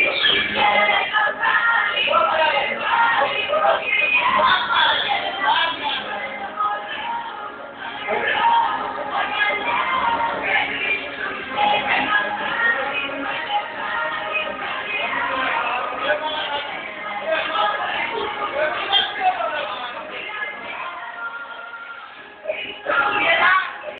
Yeah.